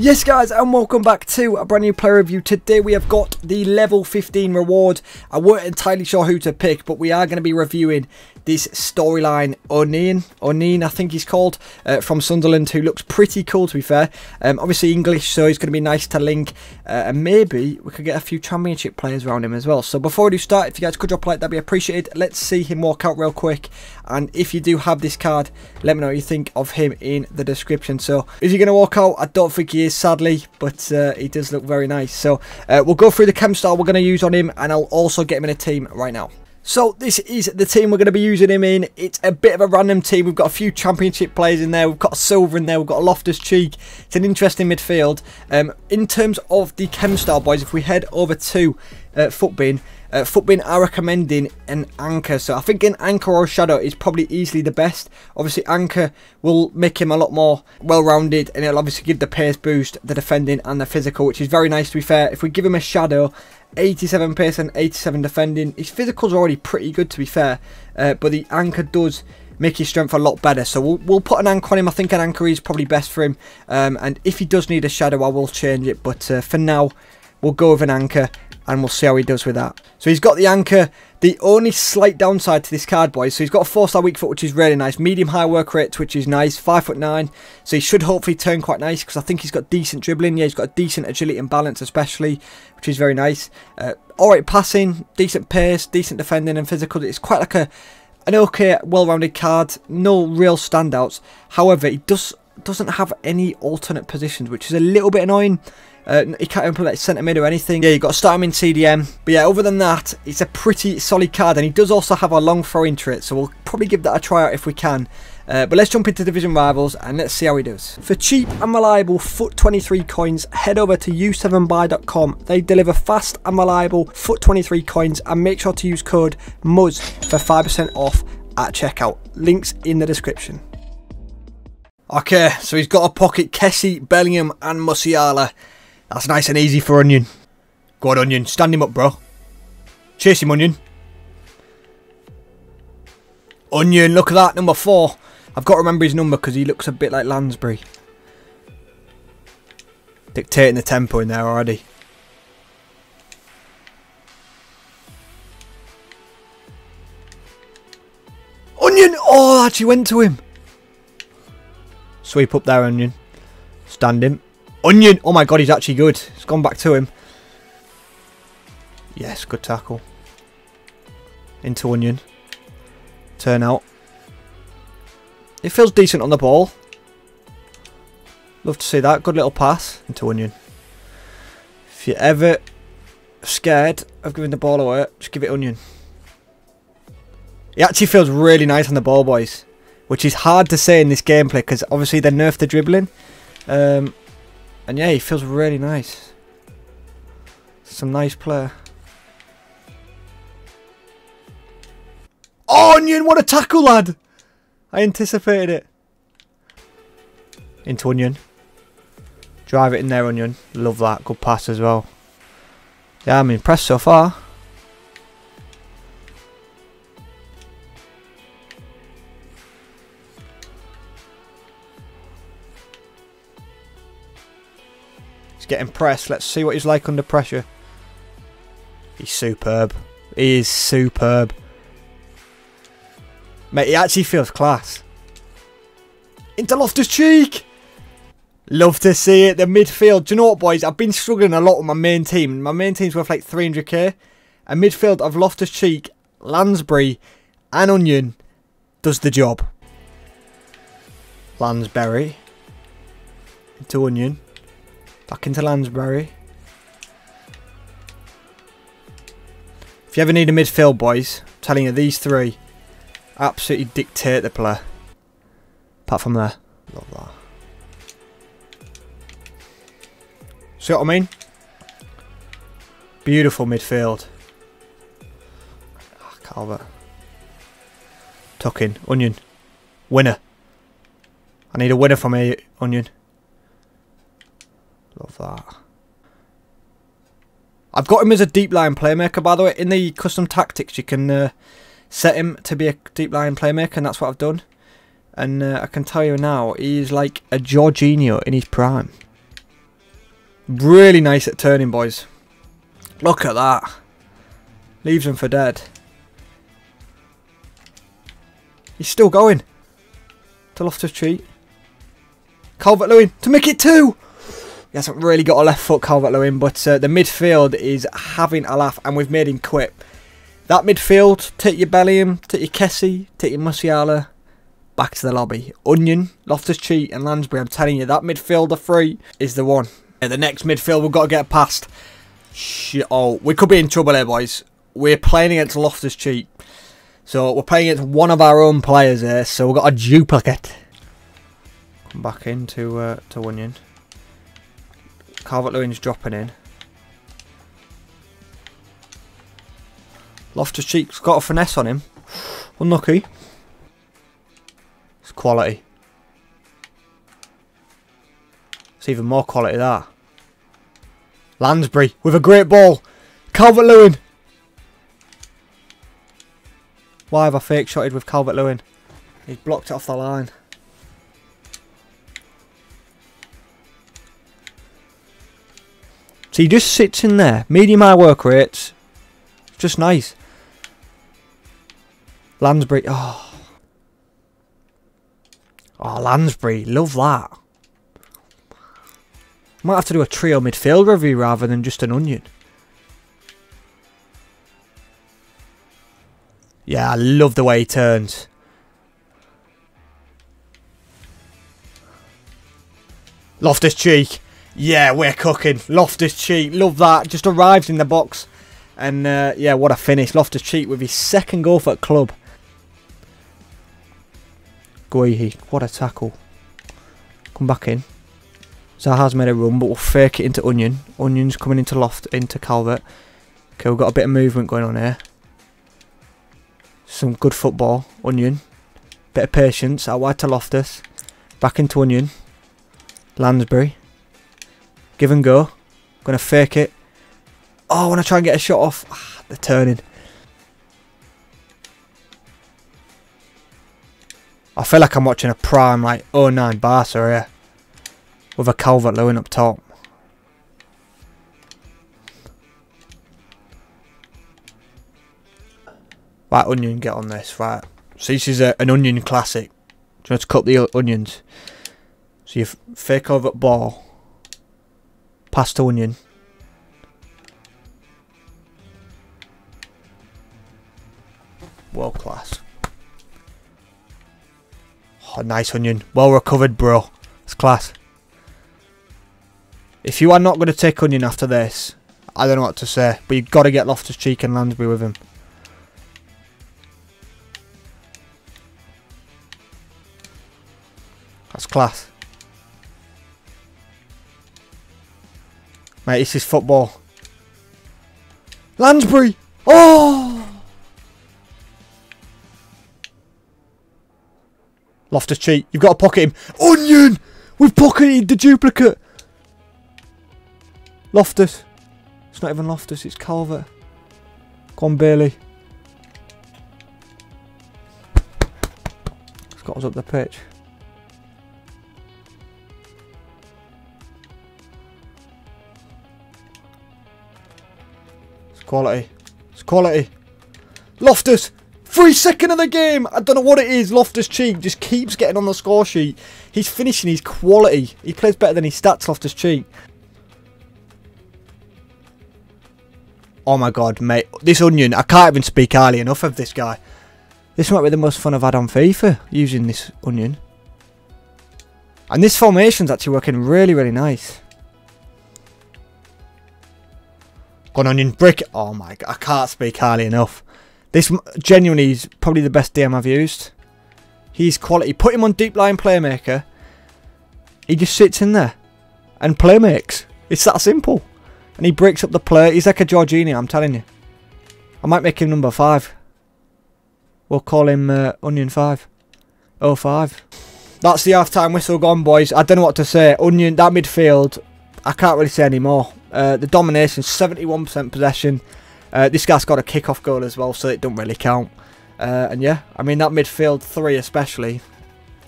Yes guys and welcome back to a brand new player review. Today we have got the level 15 reward. I weren't entirely sure who to pick but we are going to be reviewing this storyline O'Neill, O'Neill I think he's called, uh, from Sunderland who looks pretty cool to be fair. Um, obviously English so he's going to be nice to link uh, and maybe we could get a few championship players around him as well. So before we do start if you guys could drop a like that'd be appreciated. Let's see him walk out real quick and if you do have this card let me know what you think of him in the description. So is he going to walk out? I don't think he is sadly but uh, he does look very nice. So uh, we'll go through the chem style we're going to use on him and I'll also get him in a team right now. So this is the team we're going to be using him in. It's a bit of a random team. We've got a few championship players in there. We've got Silver in there. We've got a Loftus-Cheek. It's an interesting midfield. Um, in terms of the chem style, boys, if we head over to uh, Futbin, uh, Futbin are recommending an anchor. So I think an anchor or shadow is probably easily the best. Obviously, anchor will make him a lot more well-rounded and it'll obviously give the pace boost, the defending and the physical, which is very nice to be fair. If we give him a shadow, 87 pace and 87 defending. His physical's already pretty good to be fair, uh, but the anchor does make his strength a lot better. So we'll, we'll put an anchor on him. I think an anchor is probably best for him. Um, and if he does need a shadow, I will change it. But uh, for now, we'll go with an anchor and we'll see how he does with that. So he's got the anchor. The only slight downside to this card, boys, so he's got a 4-star weak foot, which is really nice. Medium-high work rate, which is nice. 5 foot 9 so he should hopefully turn quite nice, because I think he's got decent dribbling. Yeah, he's got a decent agility and balance, especially, which is very nice. Uh, Alright passing, decent pace, decent defending and physical. It's quite like a an okay, well-rounded card. No real standouts. However, he does doesn't have any alternate positions, which is a little bit annoying. Uh, he can't implement centre mid or anything. Yeah, you've got to start him in CDM. But yeah, other than that, it's a pretty solid card. And he does also have a long throw into it, So we'll probably give that a try out if we can. Uh, but let's jump into Division Rivals and let's see how he does. For cheap and reliable FUT 23 coins, head over to u7buy.com. They deliver fast and reliable FUT 23 coins and make sure to use code MUZZ for 5% off at checkout. Links in the description. Okay, so he's got a pocket Kessie, Bellingham and Musiala. That's nice and easy for Onion. Go on, Onion. Stand him up, bro. Chase him, Onion. Onion, look at that, number four. I've got to remember his number because he looks a bit like Lansbury. Dictating the tempo in there already. Onion! Oh, actually went to him. Sweep up there, Onion. Stand him. Onion! Oh my god, he's actually good. It's gone back to him. Yes, good tackle. Into Onion. Turn out. It feels decent on the ball. Love to see that. Good little pass into Onion. If you're ever scared of giving the ball away, just give it Onion. He actually feels really nice on the ball, boys. Which is hard to say in this gameplay because obviously they nerfed the dribbling. Um, and yeah, he feels really nice. Some nice player. Oh, Onion, what a tackle, lad! I anticipated it. Into Onion. Drive it in there, Onion. Love that. Good pass as well. Yeah, I'm impressed so far. Getting pressed. Let's see what he's like under pressure. He's superb. He is superb. Mate, he actually feels class. Into Loftus-Cheek! Love to see it. The midfield. Do you know what, boys? I've been struggling a lot with my main team. My main team's worth like 300k. A midfield of Loftus-Cheek, Lansbury, and Onion does the job. Lansbury. Into Onion. Back into Lansbury. If you ever need a midfield, boys, I'm telling you, these three absolutely dictate the play. Apart from there. Love that. See what I mean? Beautiful midfield. Oh, Calvert. Tuck in. Onion. Winner. I need a winner from here, Onion. Love that. I've got him as a deep line playmaker, by the way. In the custom tactics, you can uh, set him to be a deep line playmaker, and that's what I've done. And uh, I can tell you now, he's like a Jorginho in his prime. Really nice at turning, boys. Look at that. Leaves him for dead. He's still going. To Loftus Cheek. Calvert Lewin to make it two. He hasn't really got a left foot, Calvert Lewin, but uh, the midfield is having a laugh, and we've made him quit. That midfield, take your Bellingham, take your Kessie, take your Musiala, back to the lobby. Onion, Loftus Cheek, and Lansbury. I'm telling you, that midfielder three is the one. And the next midfield we've got to get past. Shit, oh, we could be in trouble here, boys. We're playing against Loftus Cheek. So we're playing against one of our own players here, so we've got a duplicate. Come back into uh, to Onion. Calvert Lewin's dropping in. Loftus Cheek's got a finesse on him. Unlucky. It's quality. It's even more quality that. Lansbury with a great ball. Calvert Lewin. Why have I fake shotted with Calvert Lewin? He's blocked it off the line. So he just sits in there. Medium high work rates. Just nice. Lansbury. Oh. Oh, Lansbury. Love that. Might have to do a trio midfield review rather than just an onion. Yeah, I love the way he turns. Loftus Cheek. Yeah, we're cooking. Loftus Cheek. Love that. Just arrives in the box. And uh, yeah, what a finish. Loftus Cheek with his second goal for club. Guehi. What a tackle. Come back in. Zaha's made a run, but we'll fake it into Onion. Onion's coming into Loft, into Calvert. Okay, we've got a bit of movement going on here. Some good football. Onion. Bit of patience. Out wide to Loftus. Back into Onion. Lansbury. Give and go. Gonna fake it. Oh, I want to try and get a shot off. Ah, they're turning. I feel like I'm watching a prime like 09 Barca here. With a Calvert Lewin up top. Right, onion, get on this. Right. So this is a, an onion classic. Want to cut the onions? So you fake over ball. Pass to onion. World class. Oh, nice onion. Well recovered, bro. It's class. If you are not going to take onion after this, I don't know what to say. But you've got to get Loftus Cheek and Lansbury with him. That's class. Mate, this is football. Lansbury! Oh! Loftus Cheek, you've got to pocket him. Onion! We've pocketed the duplicate! Loftus. It's not even Loftus, it's Calvert. Go on, Bailey. It's got us up the pitch. Quality. It's quality. Loftus! Free second of the game! I don't know what it is. Loftus Cheek just keeps getting on the score sheet. He's finishing his quality. He plays better than his stats, Loftus Cheek. Oh my god, mate. This onion, I can't even speak highly enough of this guy. This might be the most fun I've had on FIFA, using this onion. And this formation's actually working really, really nice. Gone Onion Brick. Oh my god, I can't speak highly enough. This genuinely is probably the best DM I've used. He's quality. Put him on deep line playmaker. He just sits in there and play makes. It's that simple. And he breaks up the play. He's like a Jorginho, I'm telling you. I might make him number 5. We'll call him uh, Onion 5. 05. That's the half-time whistle gone, boys. I don't know what to say. Onion, that midfield, I can't really say any more. Uh, the domination, 71% possession. Uh, this guy's got a kick-off goal as well, so it don't really count. Uh, and yeah, I mean, that midfield three especially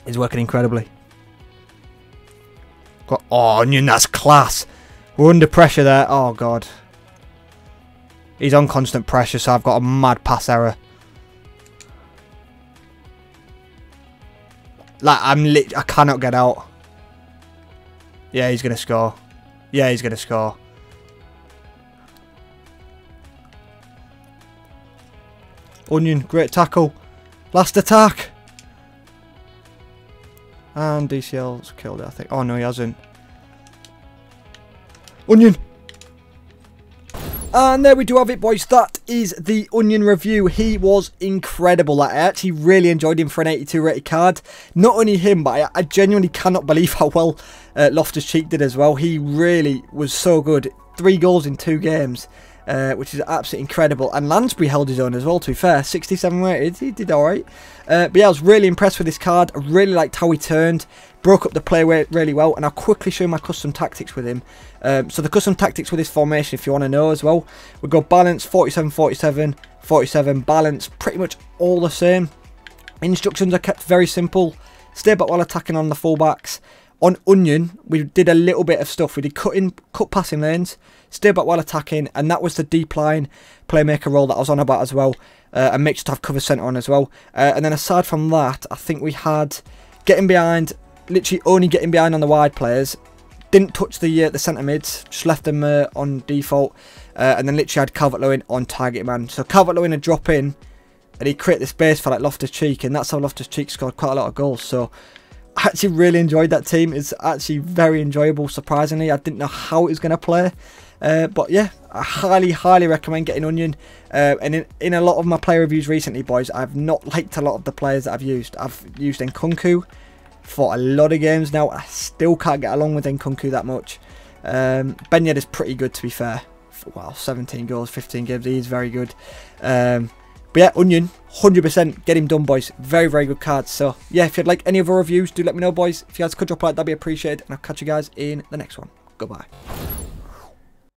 is working incredibly. Got, oh, Onion, that's class. We're under pressure there. Oh, God. He's on constant pressure, so I've got a mad pass error. Like, I'm lit. I cannot get out. Yeah, he's going to score. Yeah, he's going to score. Onion, great tackle. Last attack. And DCL's killed it, I think. Oh, no, he hasn't. Onion. And there we do have it, boys. That is the Onion review. He was incredible. I actually really enjoyed him for an 82 rated card. Not only him, but I, I genuinely cannot believe how well uh, Loftus-Cheek did as well. He really was so good. Three goals in two games. Uh, which is absolutely incredible. And Lansbury held his own as well, to be fair. 67 rated, he did alright. Uh, but yeah, I was really impressed with this card. I really liked how he turned, broke up the play really well, and I'll quickly show you my custom tactics with him. Um, so the custom tactics with this formation, if you want to know as well, we go balance 47, 47, 47, balance, pretty much all the same. Instructions are kept very simple. Stay back while attacking on the fullbacks. On Onion, we did a little bit of stuff. We did cutting, cut passing lanes, stay back while attacking, and that was the deep line playmaker role that I was on about as well. Uh, and make sure to have cover centre on as well. Uh, and then aside from that, I think we had getting behind, literally only getting behind on the wide players. Didn't touch the uh, the centre mids, just left them uh, on default. Uh, and then literally had Calvert-Lewin on target man. So Calvert-Lewin would drop in, and he'd create the space for like Loftus-Cheek, and that's how Loftus-Cheek scored quite a lot of goals. So Actually really enjoyed that team. It's actually very enjoyable, surprisingly. I didn't know how it was going to play. Uh, but yeah, I highly, highly recommend getting Onion. Uh, and in, in a lot of my player reviews recently, boys, I've not liked a lot of the players that I've used. I've used Nkunku for a lot of games now. I still can't get along with Nkunku that much. Um, Ben Yedder is pretty good, to be fair. Well, 17 goals, 15 games. He's very good. Um, but yeah, Onion, 100% get him done, boys. Very, very good cards. So yeah, if you'd like any other reviews, do let me know, boys. If you guys could drop a like, that'd be appreciated. And I'll catch you guys in the next one. Goodbye.